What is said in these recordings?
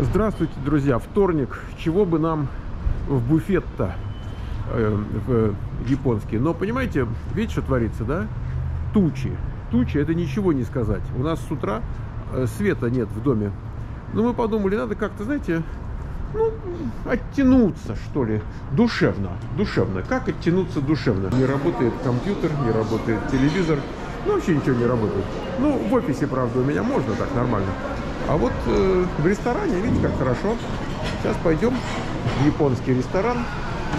Здравствуйте, друзья! Вторник. Чего бы нам в буфет-то э, в японский? Но понимаете, видите, что творится, да? Тучи. Тучи это ничего не сказать. У нас с утра э, света нет в доме. Но мы подумали, надо как-то, знаете, ну, оттянуться, что ли, душевно. Душевно. Как оттянуться душевно? Не работает компьютер, не работает телевизор. Ну, вообще ничего не работает. Ну, в офисе, правда, у меня можно так нормально. А вот э, в ресторане, видите, как хорошо. Сейчас пойдем в японский ресторан.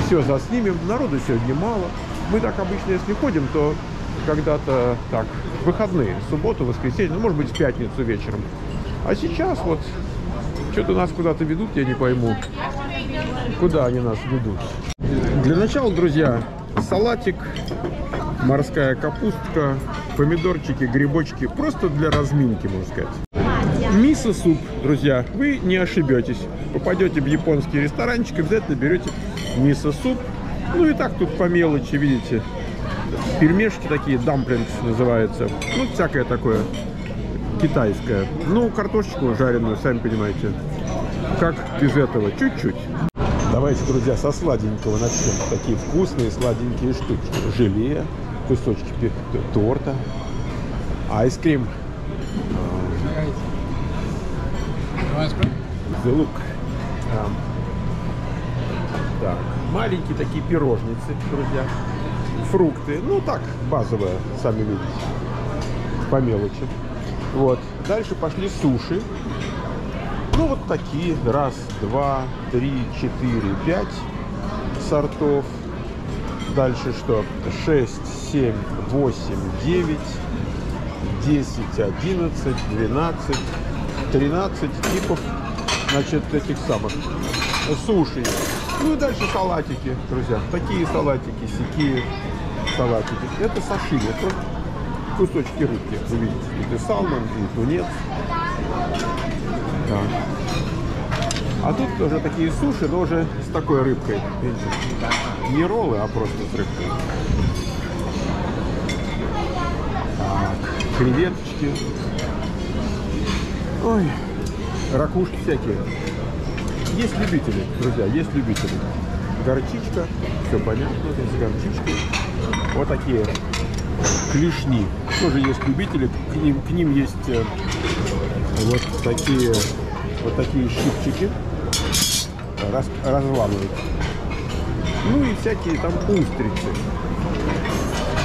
Все заснимем. Народу сегодня мало. Мы так обычно, если ходим, то когда-то так, выходные, субботу, воскресенье, ну, может быть, в пятницу вечером. А сейчас вот что-то нас куда-то ведут, я не пойму. Куда они нас ведут? Для начала, друзья, салатик, морская капустка, помидорчики, грибочки. Просто для разминки, можно сказать. Мисо-суп, друзья, вы не ошибетесь. Попадете в японский ресторанчик, обязательно берете мисо-суп. Ну и так тут по мелочи, видите, пельмешки такие, дамплингс называется. Ну, всякое такое китайское. Ну, картошечку жареную, сами понимаете. Как без этого? Чуть-чуть. Давайте, друзья, со сладенького начнем. Такие вкусные сладенькие штуки. Желе, кусочки торта, айскрим. The look. Um, так, маленькие такие пирожницы, друзья. Фрукты. Ну, так, базовые, сами видите. По мелочи. Вот. Дальше пошли суши. Ну, вот такие. Раз, два, три, четыре, пять сортов. Дальше что? Шесть, семь, восемь, девять, десять, одиннадцать, двенадцать, тринадцать типов, значит, этих самых суши. Ну и дальше салатики, друзья. Такие салатики, сякие салатики. Это сашими. Это кусочки рыбки. Вы видите, это салмон, и тунец. Так. А тут тоже такие суши, но уже с такой рыбкой. Видите? Не роллы, а просто с рыбкой. Так. Креветочки. Ой, ракушки всякие. Есть любители, друзья, есть любители. Горчичка, все понятно, с горчичкой. Вот такие клешни. Тоже есть любители, к ним, к ним есть э, вот такие вот такие щипчики. Раз, разламывают. Ну и всякие там устрицы.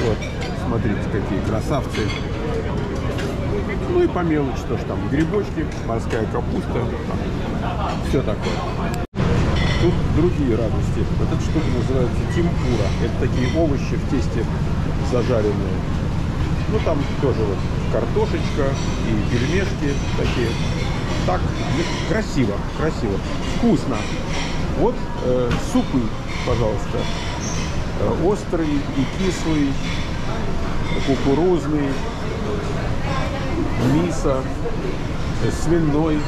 Вот, смотрите, какие красавцы. Ну и по мелочи тоже там грибочки, морская капуста, там, все такое. Тут другие радости. Вот эта штука называется тимпура. Это такие овощи в тесте зажаренные. Ну там тоже вот картошечка и пельмешки такие. Так, красиво, красиво, вкусно. Вот э, супы, пожалуйста. Э, острый и кислый, кукурузный, мисо, э, свиной.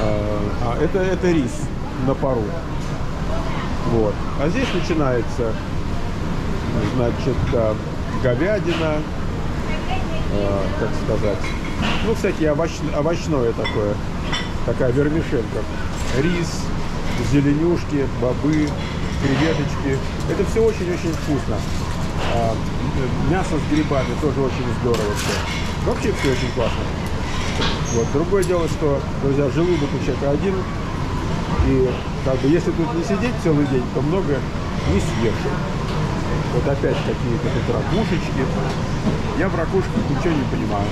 А, а это, это рис на пару. Вот. А здесь начинается, значит, э, говядина, э, как сказать, ну, всякие овощ, овощное такое, такая вермишелька. Рис, зеленюшки, бобы, креветочки. Это все очень-очень вкусно. А, мясо с грибами тоже очень здорово все. Вообще все очень классно. Вот. Другое дело, что, друзья, желудок у человека один. И как бы если тут не сидеть целый день, то много не съешь. Вот опять какие-то тут ракушечки. Я в ракушках ничего не понимаю.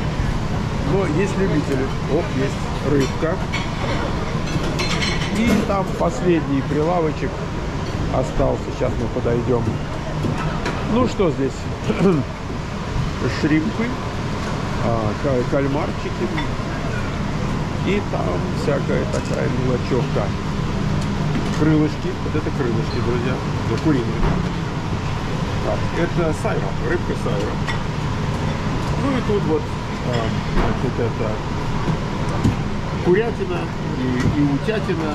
Но есть любители. Оп, есть рыбка. И там последний прилавочек остался. Сейчас мы подойдем. Ну что здесь? Шримпы а, кальмарчики. И там всякая такая мелочевка. Крылышки. Вот это крылышки, друзья. Для куриные. Так, это сайра, рыбка сайра. Ну и тут вот, а, значит, это курятина и, и утятина,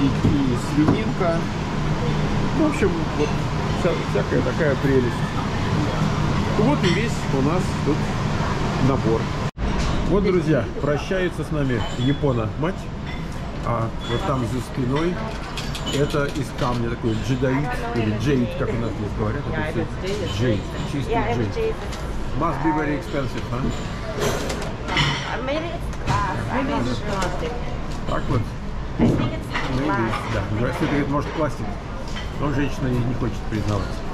и, и свининка. Ну, в общем, вот вся, всякая такая прелесть. Вот и весь у нас тут набор. Вот, друзья, прощается с нами Япона мать. А вот там за спиной это из камня такой джедаит или джейд, как у нас здесь говорят. Это it's джейд, чистый джейд. Must be very expensive, huh? uh, sure. Так вот, maybe, glass. да. Здравствуйте, говорит, может пластик. Но женщина не не хочет признавать.